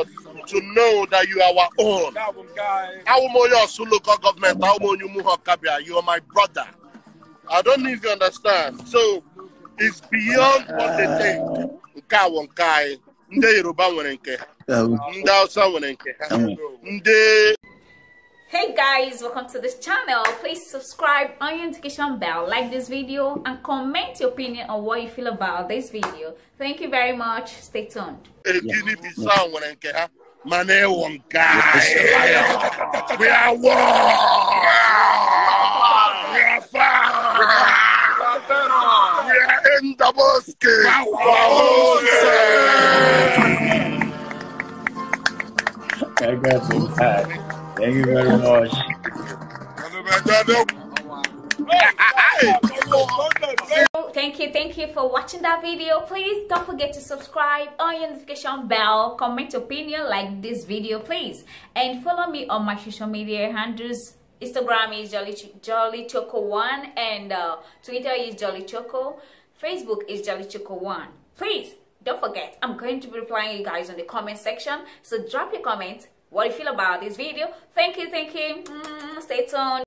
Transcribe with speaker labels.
Speaker 1: us to know that you are our own. Awumoyo Osun local government, Awumonyu Muhokabia, you are my brother. I don't know if you understand. So it's beyond what they think. Nke a bụ nke anyị. Ndị Yoruba nwere nke ha. Ndị Hausa nwere nke ha. Ndị
Speaker 2: Hey guys, welcome to this channel. Please subscribe on your notification bell, like this video, and comment your opinion on what you feel about this video. Thank you very much. Stay tuned.
Speaker 1: Guinea Bissau nwere nke ha. Mana ịwụ nke anyị. We are one. We are far. We are in the basket.
Speaker 3: I got you. Thank you very much.
Speaker 2: Thank you, thank you for watching that video. Please don't forget to subscribe on your notification bell, comment your opinion, like this video, please, and follow me on my social media handles. Instagram is Jolly Jolly Choko One, and uh, Twitter is Jolly Choko. Facebook is Jolly Choko One. Please don't forget, I'm going to be replying you guys on the comment section. So drop your comment. What you feel about this video? Thank you, thank you. Mm, stay tuned.